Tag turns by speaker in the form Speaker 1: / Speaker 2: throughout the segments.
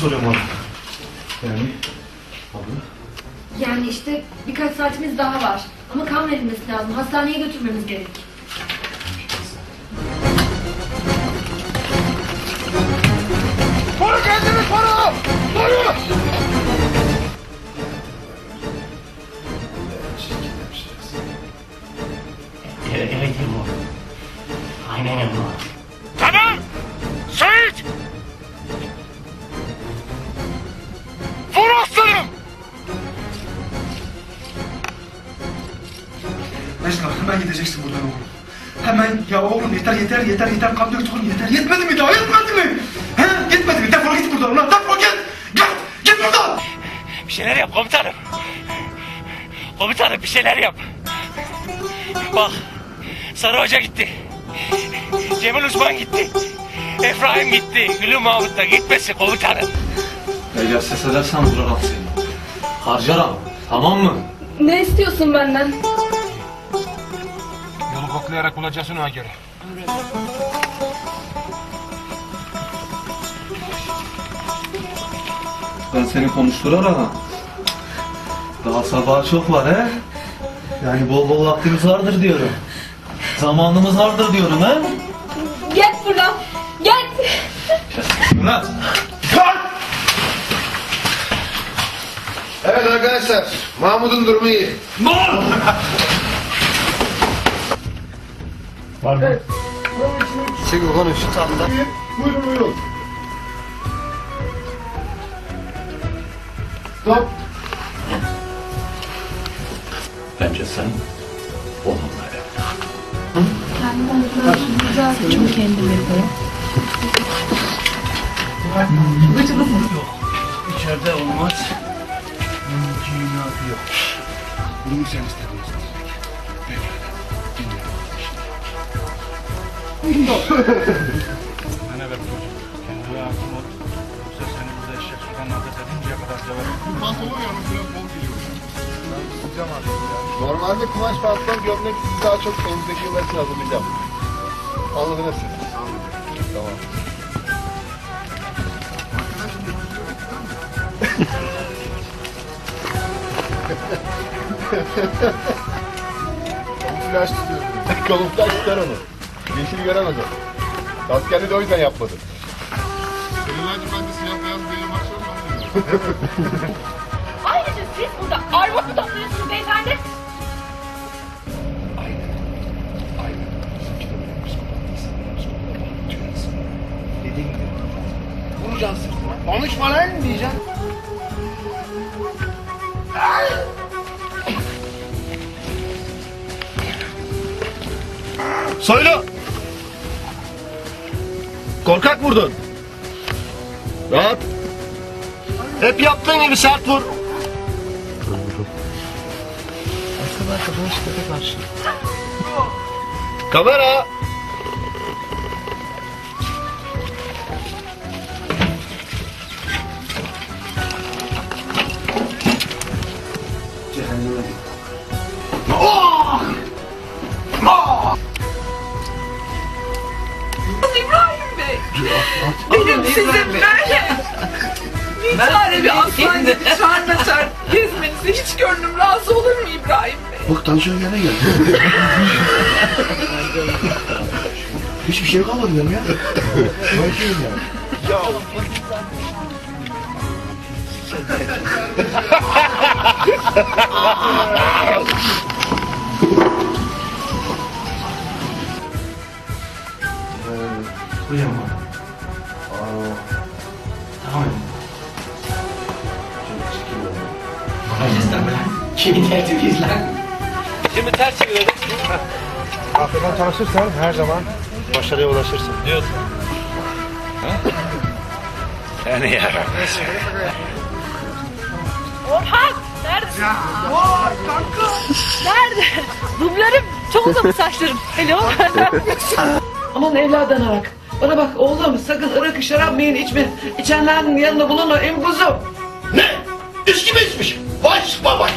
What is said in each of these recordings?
Speaker 1: soruyorum abi. Yani abla.
Speaker 2: Yani işte birkaç saatimiz daha var. Ama kan verilmesi lazım. Hastaneye götürmemiz gerek.
Speaker 3: Koru kendini koru! Koru!
Speaker 4: Evet, evet bu. Aynen bu.
Speaker 5: Necla hemen gideceksin buradan oğlum. Hemen ya oğlum yeter yeter yeter yeter kan döktü oğlum yeter. Yetmedi mi daha yetmedi mi? He yetmedi mi? Defol git buradan ulan defol git. Git git buradan.
Speaker 4: Bir şeyler yap komutanım. Komutanım bir şeyler yap. Bak Sarı Hoca gitti. Cemil Osman gitti. Efraim gitti. Gülü Mahmut da gitmesin komutanım.
Speaker 1: Eğer ses edersen vururum seni. Harcarım. Tamam mı?
Speaker 2: Ne istiyorsun benden?
Speaker 3: Koklayarak bulacaksın ona göre.
Speaker 1: Ben seni konuşturar ama. Daha sabaha çok var he. Yani bol bol vaktimiz vardır diyorum. Zamanımız vardır diyorum he.
Speaker 2: Git buradan. Git.
Speaker 1: Murat.
Speaker 6: Evet arkadaşlar, Mahmut'un durumu iyi. Çekil konuş. Buyurun buyurun. Stop.
Speaker 4: Bence sen onunla evlen. İçeride olmaz. Mümkünatı yok.
Speaker 6: Bunu sen istedin.
Speaker 3: Bana ver çocuk. Kendine hakim ol. Yoksa seni burada eşek sudan adet edinceye kadar döverim.
Speaker 6: Pantolon yalnız biraz bol geliyor. Normalde kumaş pantolon gömlek sizi daha çok önümüzdeki yıllar için hazırlayacağım. Anladınız siz. Tamam. Kamuflaj tutuyor. Kamuflaj tutar onu. Yeşil göremez o. Askerliği de o yüzden yapmadı. Senelerce ben de siyah beyaz beyle başladım.
Speaker 2: Ayrıca siz burada armut mu topluyorsunuz beyefendi?
Speaker 6: Dediğim gibi. Vuracaksın sırtına. Konuşma lan diyeceğim.
Speaker 3: Soylu! Korkak vurdun. Rahat. Hep yaptığın gibi sert vur. Kamera.
Speaker 7: Benim sizin böyle bir tane bir aslan gibi çarna çar gezmenize hiç gönlüm razı olur mu İbrahim Bey?
Speaker 6: Bak tansiyon gene geldi. Hiçbir şey kalmadı benim ya. Bakayım ya.
Speaker 1: Uyuma. Tamam.
Speaker 4: Kimi tertibiyiz lan? Kimi ters çeviriyoruz?
Speaker 6: Aklından çalışırsan her zaman başarıya ulaşırsın.
Speaker 4: Diyorsun. Seni yarabbim.
Speaker 2: Orhan! Neredesin? Orhan kanka! Nerede? Dublörüm. Çok uzamış saçlarım. Alo.
Speaker 7: Aman evladan bak. Bana bak oğlum sakın ırık şarap meyin içme. İçenlerin yanında bulunma em kuzum.
Speaker 3: Ne? İçki mi içmiş? Vay babay.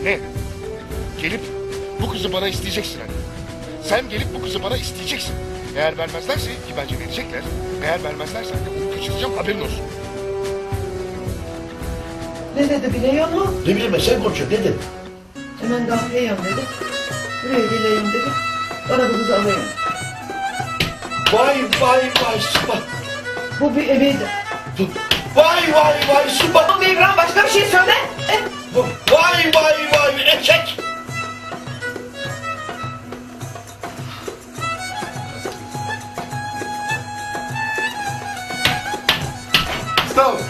Speaker 6: Anne, gelip bu kızı bana isteyeceksin anne. Sen gelip bu kızı bana isteyeceksin. Eğer vermezlerse ki bence verecekler. Eğer vermezlerse de onu kaçıracağım haberin olsun.
Speaker 8: Ne dedi biliyor musun?
Speaker 9: Ne bileyim ben sen konuşuyorsun ne dedin?
Speaker 8: Hemen kahveye yan dedi. Buraya geleyim dedi. Bana bu kızı alayım.
Speaker 9: Vay vay vay sıpa.
Speaker 8: Bu bir ebeydi.
Speaker 9: Vay vay vay sıpa.
Speaker 8: Tamam İbrahim başka bir şey söyle. Eh,
Speaker 9: Vay vay vay eşek.
Speaker 6: Stop.